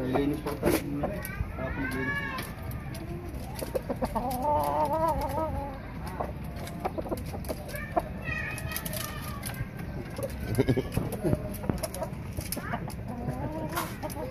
Nalinis pa tayo. Tapos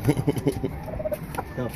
no.